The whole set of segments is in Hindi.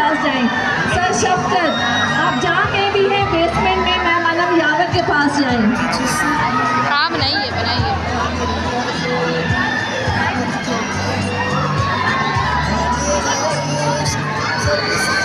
पास जाएँ। सर शफकत आप जहाँ कहीं भी हैं बेसमेंट में मैं मानव यावर के पास जाएँ। हाँ बनाइए। बनाइए आपकी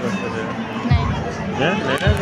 लगा था दस बजे नहीं